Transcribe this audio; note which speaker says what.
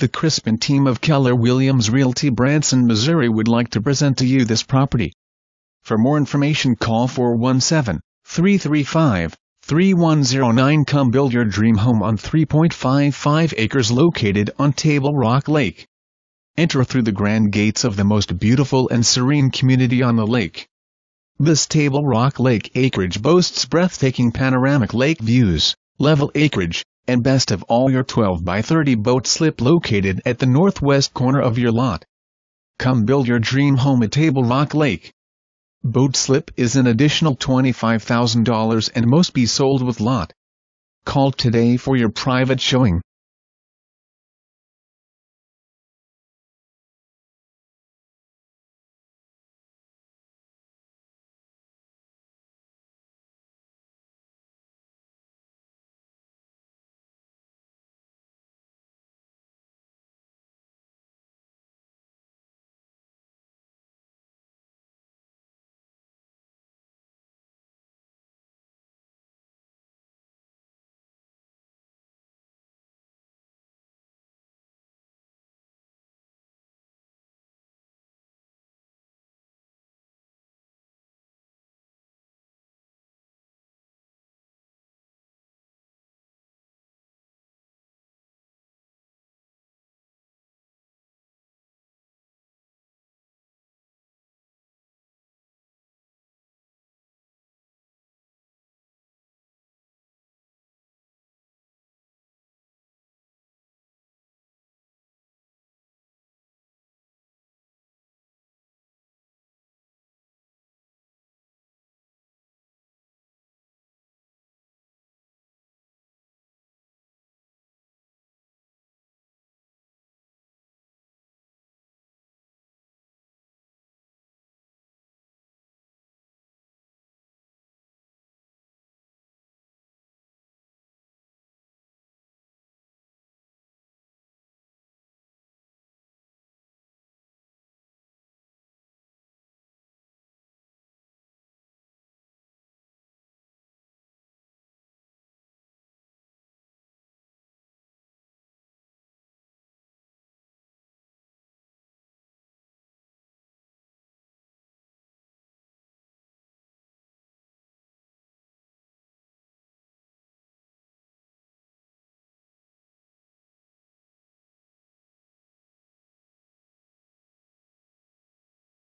Speaker 1: The Crispin team of Keller Williams Realty Branson, Missouri would like to present to you this property. For more information call 417-335-3109 Come build your dream home on 3.55 acres located on Table Rock Lake. Enter through the grand gates of the most beautiful and serene community on the lake. This Table Rock Lake acreage boasts breathtaking panoramic lake views, level acreage, and best of all your 12 by 30 boat slip located at the northwest corner of your lot. Come build your dream home at Table Rock Lake. Boat slip is an additional $25,000 and must be sold with lot. Call today for your private showing.